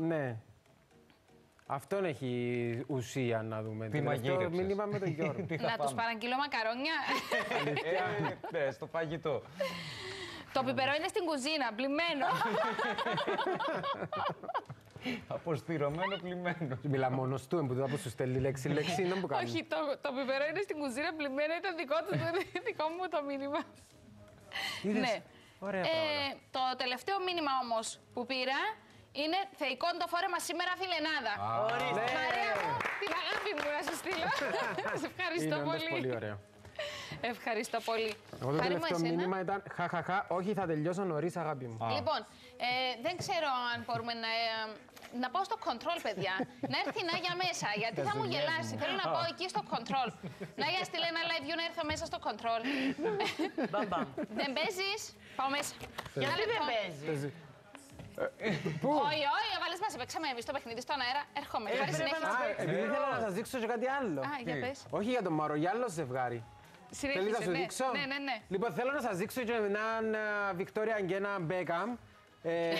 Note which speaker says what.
Speaker 1: Ναι. Αυτόν έχει ουσία να δούμε.
Speaker 2: Τι
Speaker 1: Το τελευταίο
Speaker 2: μαγείρεψες.
Speaker 1: μήνυμα με τον Γιώργο.
Speaker 2: Τι θα
Speaker 3: Να τους
Speaker 2: πάμε.
Speaker 3: παραγγείλω μακαρόνια.
Speaker 2: Ε, ναι, στο φαγητό.
Speaker 3: το πιπερό είναι στην κουζίνα, πλημμένο.
Speaker 2: Αποστηρωμένο πλημμένο.
Speaker 1: Μιλά μόνος του, που δεν σου στέλνει λέξη-λέξη, είναι που κάνει.
Speaker 3: Όχι, το, το πιπερό είναι στην κουζίνα, πλημμένο. Ήταν δικό του, το- δικό μου το μήνυμα.
Speaker 1: Είδες;
Speaker 3: Ναι.
Speaker 1: Ωραία
Speaker 3: Ε,
Speaker 1: πράγματα.
Speaker 3: το τελευταίο μήνυμα όμως που πήρα είναι θεϊκό το φόρεμα σήμερα φιλενάδα.
Speaker 4: Ορίστε.
Speaker 3: Μαρία μου, την αγάπη μου να σου στείλω. Σε ευχαριστώ
Speaker 1: Είναι όντως
Speaker 3: πολύ.
Speaker 1: πολύ ωραίο.
Speaker 3: Ευχαριστώ πολύ.
Speaker 1: Εγώ το
Speaker 3: Χάρη μου,
Speaker 1: τελευταίο
Speaker 3: εσένα.
Speaker 1: μήνυμα ήταν χαχαχα, όχι θα τελειώσω νωρίς, αγάπη μου.
Speaker 3: Λοιπόν, ε, δεν ξέρω αν μπορούμε να, ε, να πάω στο control, παιδιά. να έρθει η Νάγια μέσα, γιατί θα μου γελάσει. Θέλω να πάω εκεί στο control. Νάγια, στείλε ένα live view να έρθω μέσα στο control.
Speaker 4: Μπαμπαμ.
Speaker 3: δεν παίζεις, πάω μέσα.
Speaker 4: Γιατί δεν παίζει.
Speaker 3: Όχι, όχι, βάλε μας. Παίξαμε εμείς το παιχνίδι στον αέρα. Έρχομαι.
Speaker 4: Ε,
Speaker 3: Χάρη
Speaker 4: πρέπει
Speaker 3: συνέχεια.
Speaker 4: να
Speaker 1: Α, επειδή ήθελα να σας δείξω και κάτι άλλο.
Speaker 3: Α, για πες.
Speaker 1: Όχι για το Μάρο, για άλλο ζευγάρι.
Speaker 3: Συνέχισε,
Speaker 1: Θέλεις να σου
Speaker 3: ναι.
Speaker 1: δείξω;
Speaker 3: Ναι, ναι, ναι.
Speaker 1: Λοιπόν, θέλω να σας δείξω και έναν Βικτόρια και έναν Μπέκαμ. Ε,